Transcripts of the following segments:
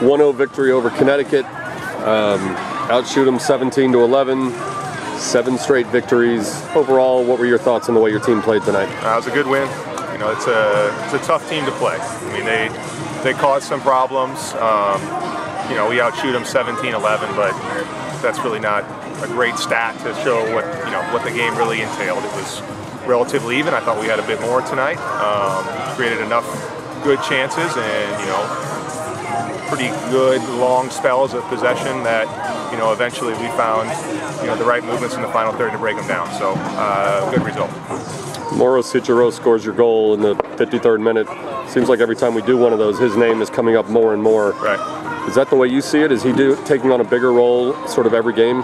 1-0 victory over Connecticut. Um, outshoot them 17 to 11. Seven straight victories. Overall, what were your thoughts on the way your team played tonight? Uh, it was a good win. You know, it's a it's a tough team to play. I mean, they they caused some problems. Um, you know, we outshoot them 17-11, but that's really not a great stat to show what you know what the game really entailed. It was relatively even. I thought we had a bit more tonight. Um, created enough good chances and you know pretty good long spells of possession that you know eventually we found you know the right movements in the final third to break them down. So uh, good result. Mauro Cichero scores your goal in the 53rd minute. Seems like every time we do one of those, his name is coming up more and more. Right. Is that the way you see it? Is he do, taking on a bigger role sort of every game?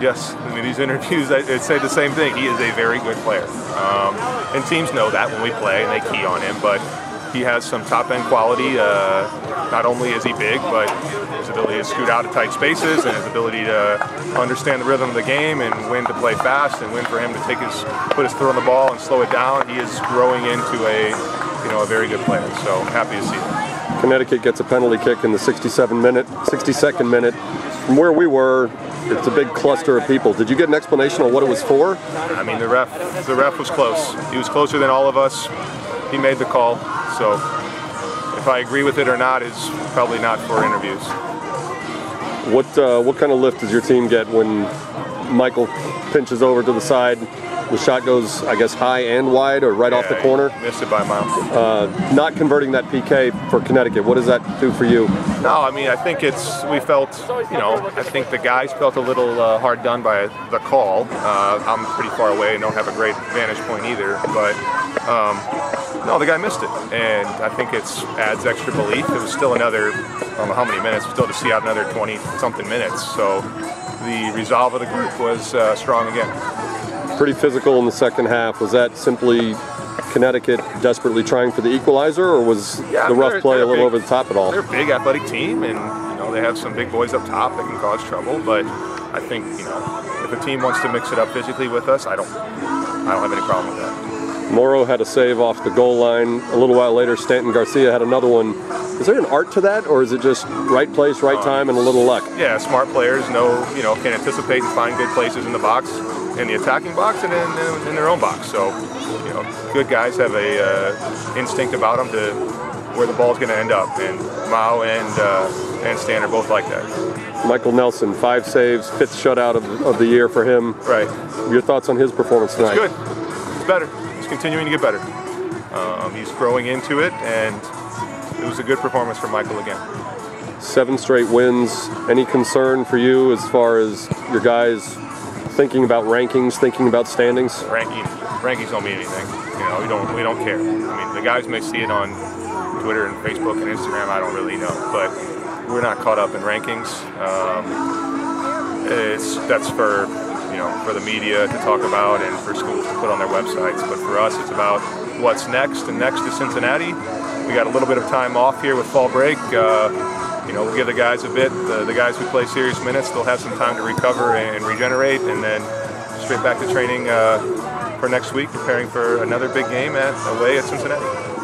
Yes, I mean these interviews I, I say the same thing. He is a very good player, um, and teams know that when we play and they key on him. But he has some top end quality. Uh, not only is he big, but his ability to scoot out of tight spaces and his ability to understand the rhythm of the game and when to play fast and when for him to take his put his throw on the ball and slow it down. He is growing into a you know a very good player. So happy to see it. Connecticut gets a penalty kick in the 67 minute, 62nd minute. From where we were, it's a big cluster of people. Did you get an explanation on what it was for? I mean, the ref, the ref was close. He was closer than all of us. He made the call. So, if I agree with it or not is probably not for interviews. What uh, what kind of lift does your team get when Michael pinches over to the side? The shot goes, I guess, high and wide, or right yeah, off the corner. Missed it by a mile. Uh, not converting that PK for Connecticut. What does that do for you? No, I mean, I think it's we felt, you know, I think the guys felt a little uh, hard done by the call. Uh, I'm pretty far away and don't have a great vantage point either, but. Um, no, the guy missed it, and I think it adds extra belief. It was still another, I don't know how many minutes, still to see out another 20 something minutes. So the resolve of the group was uh, strong again. Pretty physical in the second half. Was that simply Connecticut desperately trying for the equalizer, or was yeah, the rough play a little big, over the top at all? They're a big athletic team, and you know they have some big boys up top that can cause trouble. But I think you know if a team wants to mix it up physically with us, I don't, I don't have any problem with that. Mauro had a save off the goal line. A little while later, Stanton Garcia had another one. Is there an art to that, or is it just right place, right time, and a little luck? Yeah, smart players know, you know, can anticipate and find good places in the box, in the attacking box, and in, in their own box. So, you know, good guys have a uh, instinct about them to where the ball's going to end up, and Mao and uh, and Stan are both like that. Michael Nelson, five saves, fifth shutout of, of the year for him. Right. Your thoughts on his performance tonight? It's good. It's better continuing to get better. Um, he's growing into it, and it was a good performance for Michael again. Seven straight wins. Any concern for you as far as your guys thinking about rankings, thinking about standings? Ranking, rankings don't mean anything. You know, we don't we don't care. I mean, the guys may see it on Twitter and Facebook and Instagram. I don't really know, but we're not caught up in rankings. Um, it's that's for you know, for the media to talk about and for schools to put on their websites. But for us, it's about what's next, and next is Cincinnati. We got a little bit of time off here with fall break. Uh, you know, we'll give the guys a bit. The, the guys who play serious minutes, they'll have some time to recover and regenerate, and then straight back to training uh, for next week, preparing for another big game at away at Cincinnati.